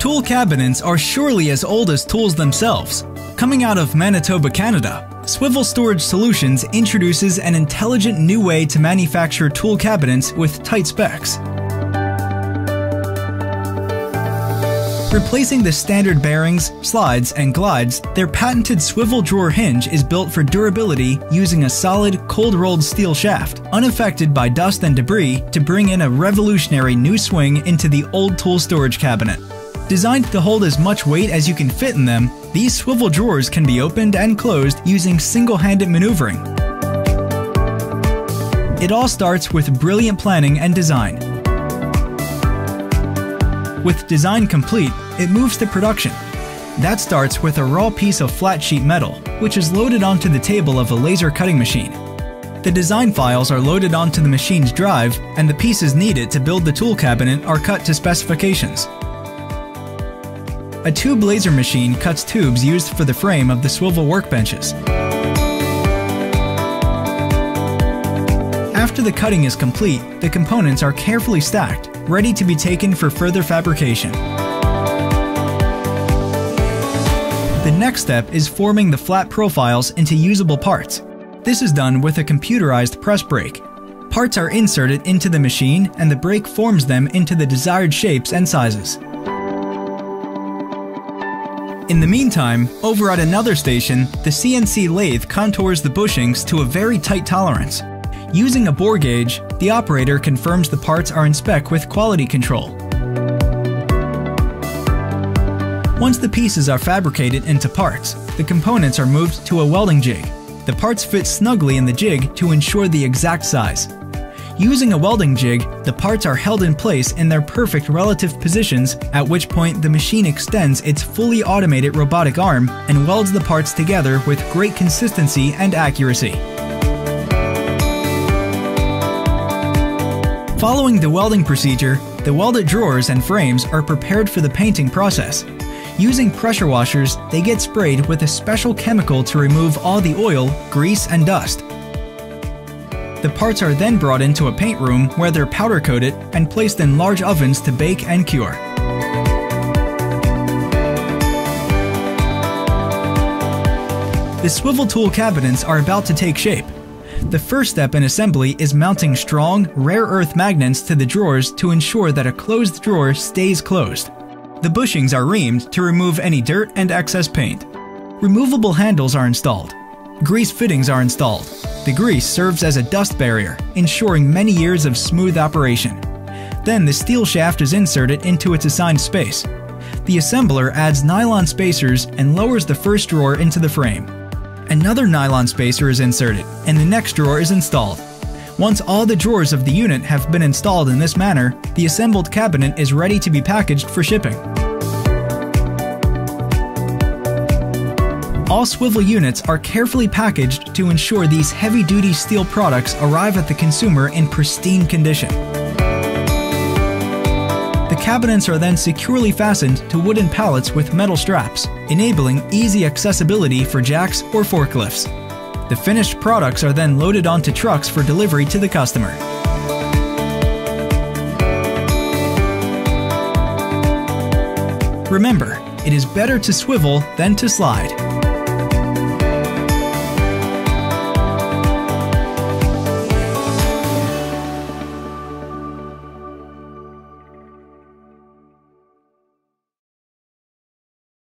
Tool cabinets are surely as old as tools themselves. Coming out of Manitoba, Canada, Swivel Storage Solutions introduces an intelligent new way to manufacture tool cabinets with tight specs. Replacing the standard bearings, slides, and glides, their patented swivel drawer hinge is built for durability using a solid, cold-rolled steel shaft, unaffected by dust and debris to bring in a revolutionary new swing into the old tool storage cabinet. Designed to hold as much weight as you can fit in them, these swivel drawers can be opened and closed using single-handed maneuvering. It all starts with brilliant planning and design. With design complete, it moves to production. That starts with a raw piece of flat sheet metal, which is loaded onto the table of a laser cutting machine. The design files are loaded onto the machine's drive, and the pieces needed to build the tool cabinet are cut to specifications. A tube laser machine cuts tubes used for the frame of the swivel workbenches. After the cutting is complete, the components are carefully stacked ready to be taken for further fabrication. The next step is forming the flat profiles into usable parts. This is done with a computerized press brake. Parts are inserted into the machine and the brake forms them into the desired shapes and sizes. In the meantime, over at another station, the CNC lathe contours the bushings to a very tight tolerance. Using a bore gauge, the operator confirms the parts are in spec with quality control. Once the pieces are fabricated into parts, the components are moved to a welding jig. The parts fit snugly in the jig to ensure the exact size. Using a welding jig, the parts are held in place in their perfect relative positions, at which point the machine extends its fully automated robotic arm and welds the parts together with great consistency and accuracy. Following the welding procedure, the welded drawers and frames are prepared for the painting process. Using pressure washers, they get sprayed with a special chemical to remove all the oil, grease, and dust. The parts are then brought into a paint room where they're powder coated and placed in large ovens to bake and cure. The swivel tool cabinets are about to take shape. The first step in assembly is mounting strong, rare earth magnets to the drawers to ensure that a closed drawer stays closed. The bushings are reamed to remove any dirt and excess paint. Removable handles are installed. Grease fittings are installed. The grease serves as a dust barrier, ensuring many years of smooth operation. Then the steel shaft is inserted into its assigned space. The assembler adds nylon spacers and lowers the first drawer into the frame. Another nylon spacer is inserted, and the next drawer is installed. Once all the drawers of the unit have been installed in this manner, the assembled cabinet is ready to be packaged for shipping. All swivel units are carefully packaged to ensure these heavy-duty steel products arrive at the consumer in pristine condition. The cabinets are then securely fastened to wooden pallets with metal straps, enabling easy accessibility for jacks or forklifts. The finished products are then loaded onto trucks for delivery to the customer. Remember, it is better to swivel than to slide.